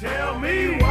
Tell me.